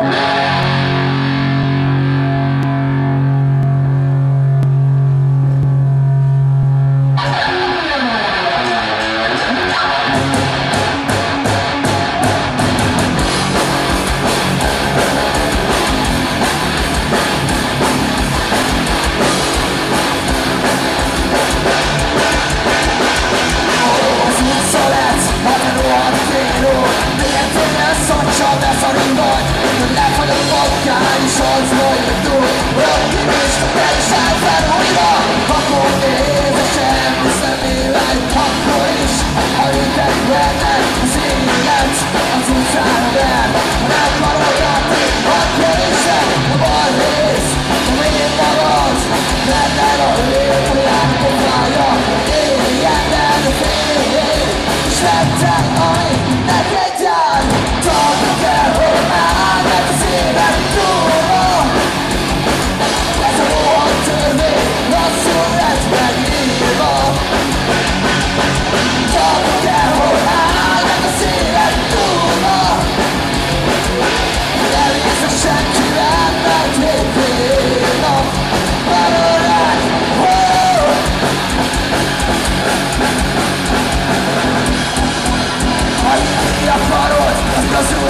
Bye. Shut down!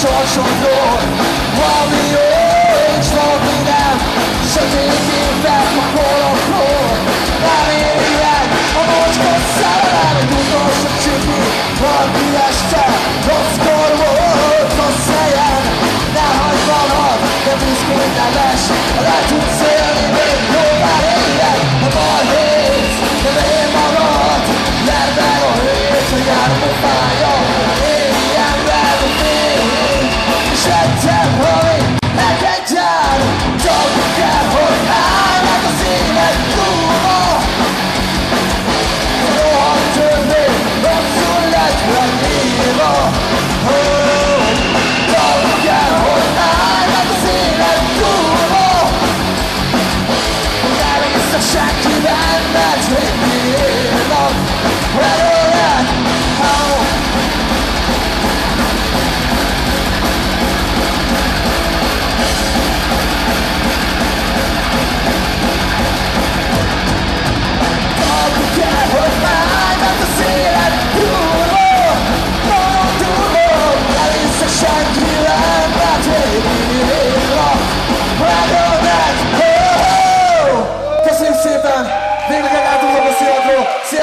social north Warriors, long enough, something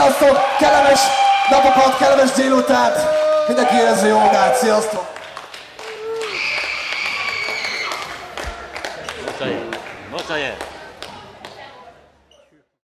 Sziasztok! Kellemes napokat, kellemes délutánt! Mindenki érezze jó magát! Sziasztok! Most